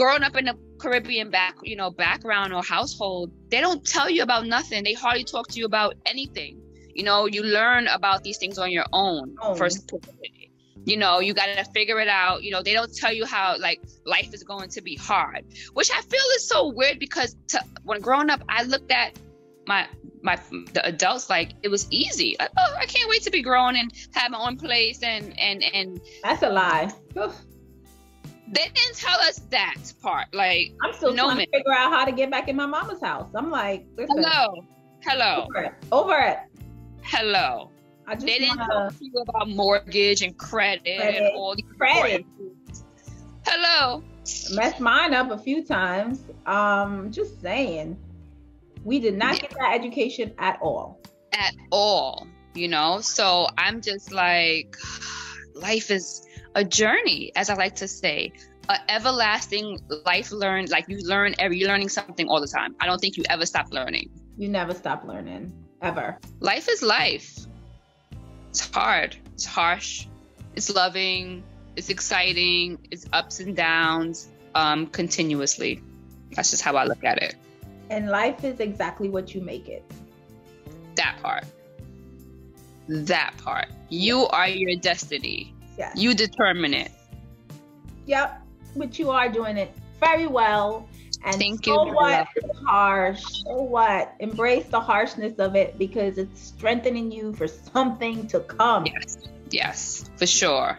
growing up in a Caribbean back, you know, background or household, they don't tell you about nothing. They hardly talk to you about anything. You know, you learn about these things on your own. Oh. First, you know, you got to figure it out. You know, they don't tell you how like life is going to be hard, which I feel is so weird because to, when growing up, I looked at my my the adults like it was easy. Like, oh, I can't wait to be grown and have my own place and and and That's a lie. They didn't tell us that part. Like, I'm still No, trying man. to figure out how to get back in my mama's house. I'm like, listen, hello, hello, over it. Over it. hello. I just They didn't wanna talk to you about mortgage and credit, and all these Credit. important. Hello. mess mine up a few times. Um, just saying. We did not get that education at all. at all, you know? So I'm just like, life is a journey, as I like to say, a everlasting life learned. Like you learn every, you're learning something all the time. I don't think you ever stop learning. You never stop learning. Ever. Life is life. It's hard. It's harsh. It's loving. It's exciting. It's ups and downs, um, continuously. That's just how I look at it. And life is exactly what you make it. That part. That part. You are your destiny. Yes. You determine it. Yep. But you are doing it very well. And Thank so you. what? Harsh. So what? Embrace the harshness of it because it's strengthening you for something to come. Yes. Yes, for sure.